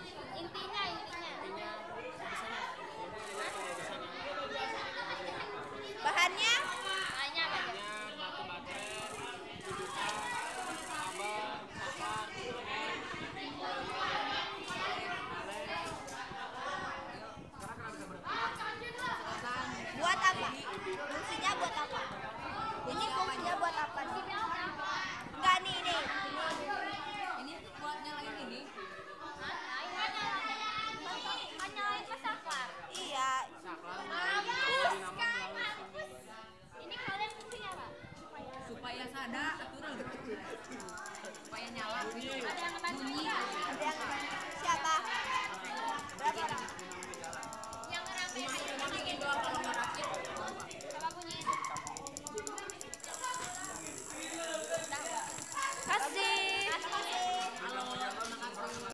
in the biasa ada aturan gitu. supaya nyala. Bunyi, ada yang ngebantu ya? Ada yang siapa? Berapa orang? Yang ngerame